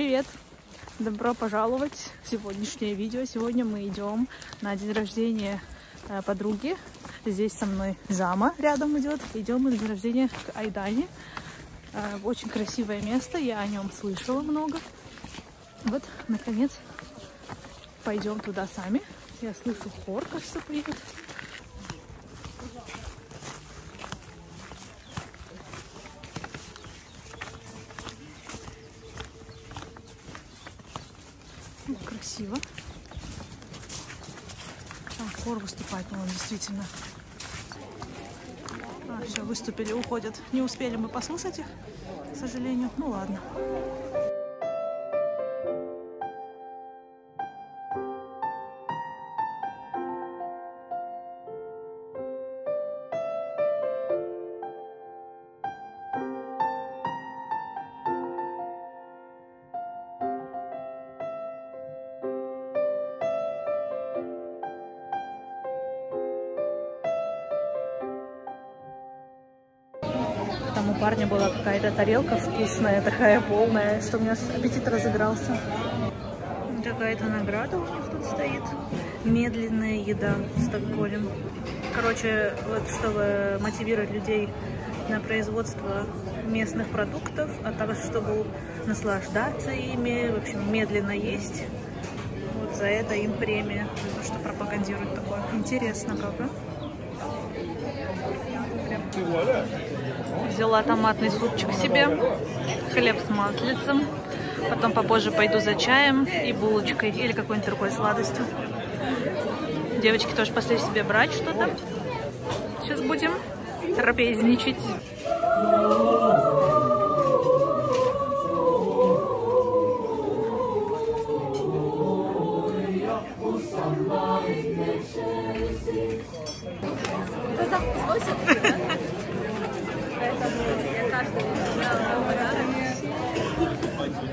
привет! Добро пожаловать в сегодняшнее видео. Сегодня мы идем на день рождения э, подруги. Здесь со мной Жама рядом идет. Идем на день рождения к Айдане. Э, очень красивое место, я о нем слышала много. Вот, наконец, пойдем туда сами. Я слышу хор, кажется, приедет. Ну, красиво. А, хор выступать, ну, действительно. А, все, выступили, уходят. Не успели мы послушать их, к сожалению. Ну ладно. У парня была какая-то тарелка вкусная, такая полная, что у меня аппетит разыгрался. Какая-то награда у них тут стоит. Медленная еда в Стокгольм. Короче, вот чтобы мотивировать людей на производство местных продуктов, а также чтобы наслаждаться ими, в общем, медленно есть. Вот за это им премия, за то, что пропагандируют такое. Интересно, правда? Взяла томатный супчик себе, хлеб с маслицем. Потом попозже пойду за чаем и булочкой или какой-нибудь другой сладостью. Девочки тоже пошли себе брать что-то. Сейчас будем трапезничать.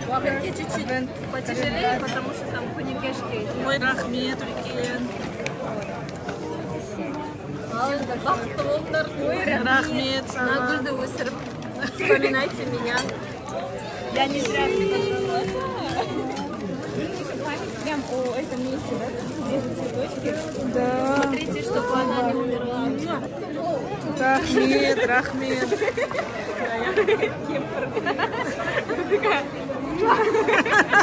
Лапеньки чуть-чуть потяжелее, потому что там паникешки. Ой, рахмет, Улькен. Бақытты болыңдар. Ой, Рахмет, саған. Нагүлді өсіріп. Вспоминайте меня. Я не зря сказала. Прям о этом месте, да? Свежие цветочки. Да. Смотрите, чтобы она не умерла. Рахмет, рахмет. Тут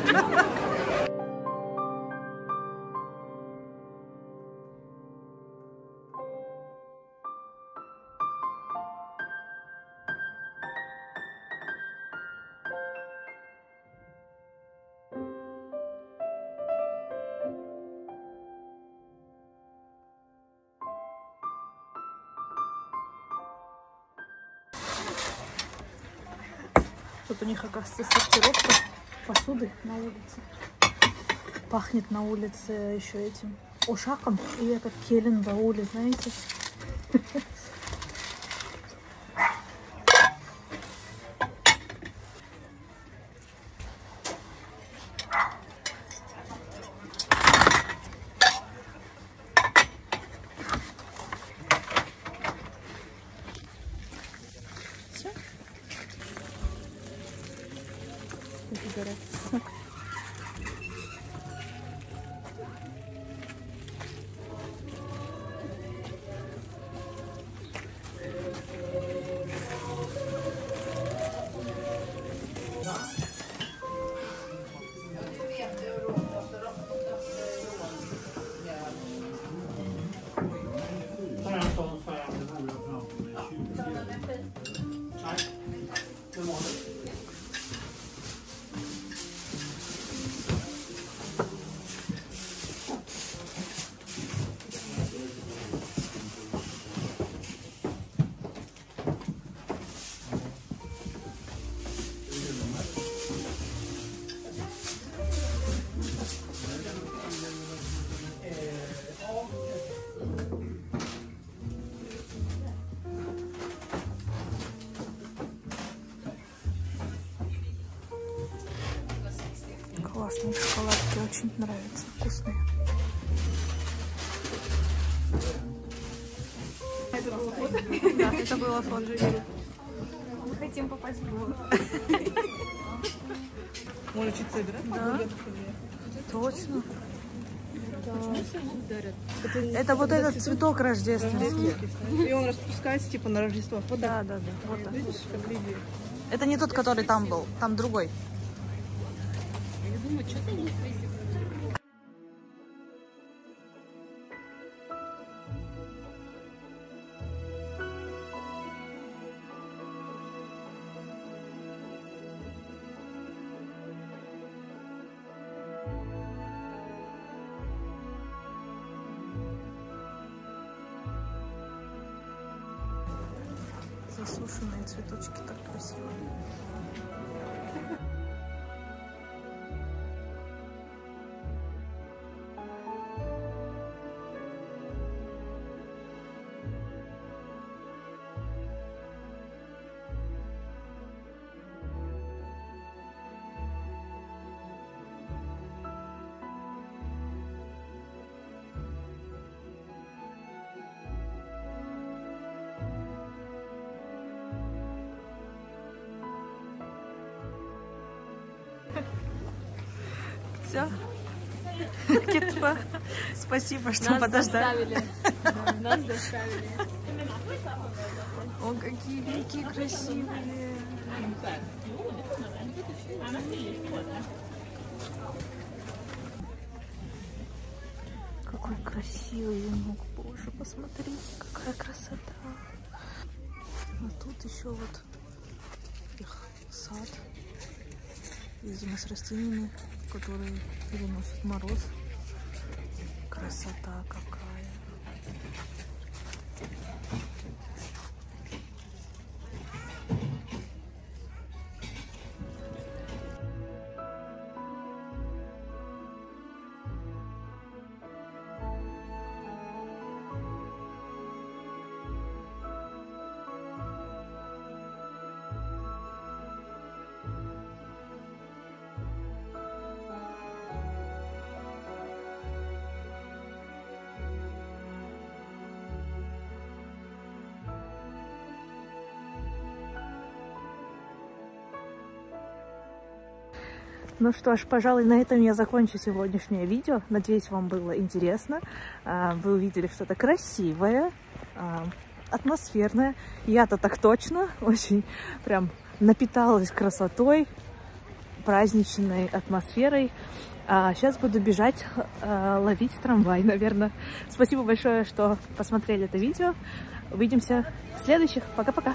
у них, оказывается, сортировка посуды на улице. Пахнет на улице еще этим ошаком и этот келен баули, знаете. ぐらい。Классные шоколадки, очень нравятся, вкусные. Да, это было фон хотим попасть в город. Может, чуть собирать? Да. Точно. Это вот этот цветок рождественский. И он распускается типа на Рождество. Вот. Да, да, да. Вот. Видишь, как. Это не тот, который там был, там другой. Засушенные цветочки так красиво. Все. Китва, спасибо, что Нас подождали. доставили. Нас доставили. О, какие какие красивые. Какой красивый венок, боже, посмотрите, какая красота. А тут еще вот их сад, видимо, с растениями, которые переносят мороз. Красота какая. Ну что ж, пожалуй, на этом я закончу сегодняшнее видео. Надеюсь, вам было интересно. А, Вы увидели что-то красивое, а, атмосферное. Я-то так точно очень прям напиталась красотой, праздничной атмосферой. А сейчас буду бежать а, ловить трамвай, наверное. Спасибо большое, что посмотрели это видео. Увидимся в следующих. Пока-пока.